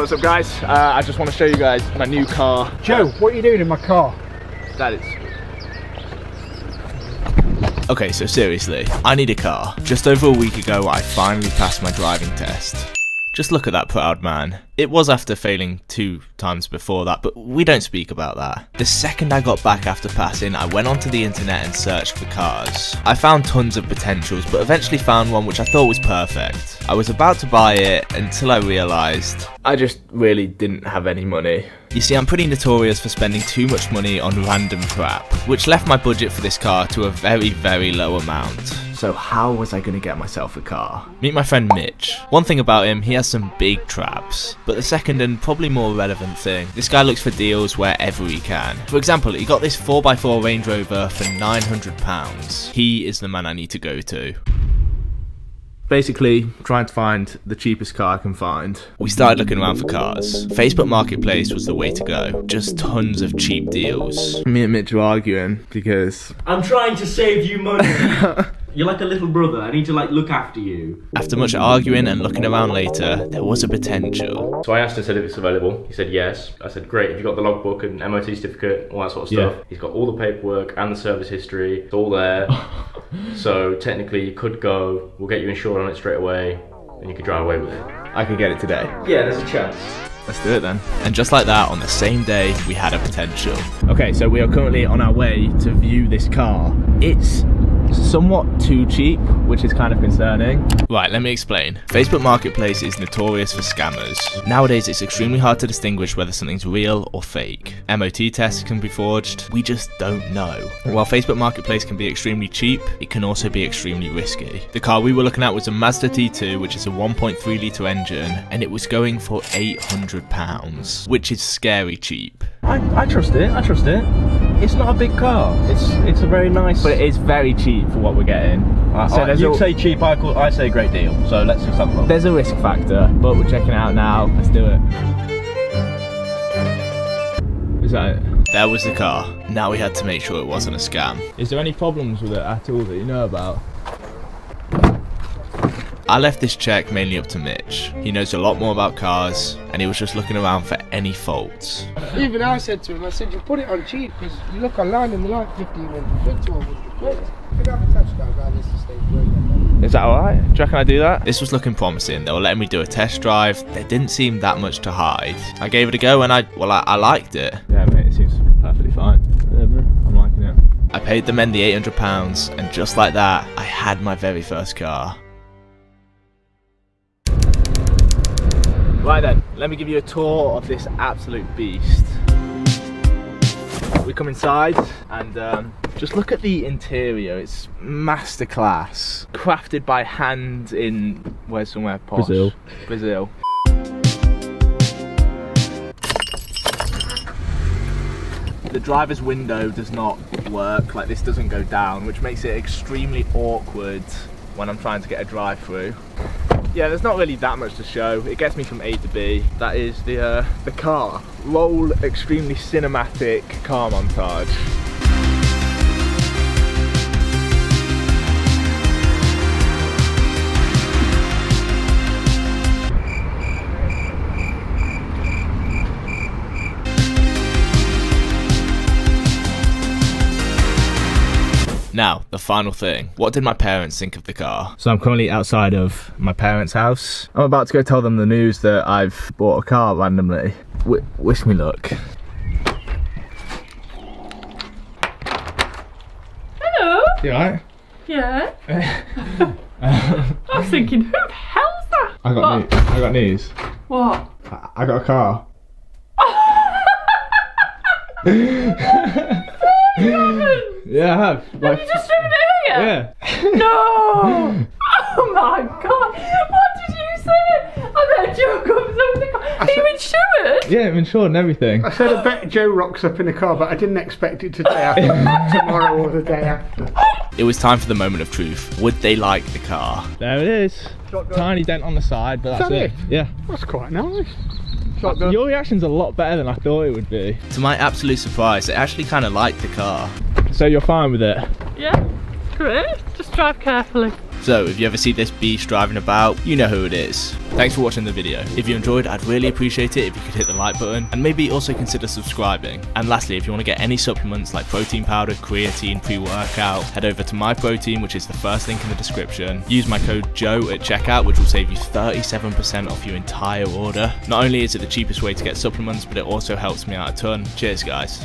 what's up guys? Uh, I just want to show you guys my new car. Joe, what are you doing in my car? That is Okay, so seriously, I need a car. Just over a week ago, I finally passed my driving test. Just look at that proud man. It was after failing two times before that, but we don't speak about that. The second I got back after passing, I went onto the internet and searched for cars. I found tons of potentials, but eventually found one which I thought was perfect. I was about to buy it until I realised I just really didn't have any money. You see, I'm pretty notorious for spending too much money on random crap, which left my budget for this car to a very, very low amount. So how was I going to get myself a car? Meet my friend Mitch. One thing about him, he has some big traps. But the second and probably more relevant thing, this guy looks for deals wherever he can. For example, he got this 4x4 Range Rover for £900. He is the man I need to go to. Basically, trying to find the cheapest car I can find. We started looking around for cars. Facebook Marketplace was the way to go. Just tons of cheap deals. Me and Mitch are arguing because I'm trying to save you money. You're like a little brother. I need to like look after you. After much arguing and looking around later, there was a potential. So I asked him, said if it's available. He said yes. I said great. Have you got the logbook and MOT certificate, all that sort of stuff? Yeah. He's got all the paperwork and the service history. It's all there. so technically, you could go. We'll get you insured on it straight away, and you could drive away with it. I could get it today. Yeah, there's a chance. Let's do it then. And just like that, on the same day, we had a potential. Okay, so we are currently on our way to view this car. It's somewhat too cheap, which is kind of concerning. Right, let me explain. Facebook Marketplace is notorious for scammers. Nowadays, it's extremely hard to distinguish whether something's real or fake. MOT tests can be forged, we just don't know. While Facebook Marketplace can be extremely cheap, it can also be extremely risky. The car we were looking at was a Mazda T2, which is a 1.3 litre engine, and it was going for £800, which is scary cheap. I, I trust it. I trust it. It's not a big car. It's it's a very nice. But it is very cheap for what we're getting. I, so I, you a, say cheap. I call, I say great deal. So let's just have a look. there's a risk factor, but we're checking it out now. Let's do it. Is that it? There was the car. Now we had to make sure it wasn't a scam. Is there any problems with it at all that you know about? I left this check mainly up to Mitch. He knows a lot more about cars, and he was just looking around for any faults. Even I said to him, I said, you put it on cheap because you look online and they're like 1500 quid to 100 quid. You could have a test drive around this estate right Is that alright? Do you reckon I do that? This was looking promising. They were letting me do a test drive. There didn't seem that much to hide. I gave it a go, and I well, I, I liked it. Yeah, mate, it seems perfectly fine. I'm liking it. I paid the men the £800, and just like that, I had my very first car. Right then, let me give you a tour of this absolute beast. We come inside and um, just look at the interior. It's masterclass, crafted by hand in where's somewhere posh? Brazil. Brazil. The driver's window does not work, like this doesn't go down, which makes it extremely awkward when I'm trying to get a drive through. Yeah, there's not really that much to show. It gets me from A to B. That is the uh, the car. Roll extremely cinematic car montage. Now, the final thing. What did my parents think of the car? So I'm currently outside of my parents' house. I'm about to go tell them the news that I've bought a car randomly. W wish me luck. Hello. You alright? Yeah. I was thinking, who the hell's that? I got what? news. I got news. What? I, I got a car. yeah, I have. Have Like, you just driven it here? yeah. No. Oh my god. What did you say? I bet Joe comes up with the car. Are you insured? Yeah, I'm insured and everything. I said I bet Joe rocks up in a car, but I didn't expect it today after tomorrow or the day after. It was time for the moment of truth. Would they like the car? There it is. Tiny dent on the side, but that's that it. it? Yeah. That's quite nice. Uh, your reaction's a lot better than I thought it would be. To my absolute surprise, they actually kind of liked the car. So you're fine with it? Yeah. Great. Just drive carefully. So if you ever see this beast driving about, you know who it is. Thanks for watching the video. If you enjoyed, I'd really appreciate it if you could hit the like button and maybe also consider subscribing. And lastly, if you want to get any supplements like protein powder, creatine, pre-workout, head over to MyProtein, which is the first link in the description. Use my code JOE at checkout, which will save you 37% off your entire order. Not only is it the cheapest way to get supplements, but it also helps me out a ton. Cheers, guys.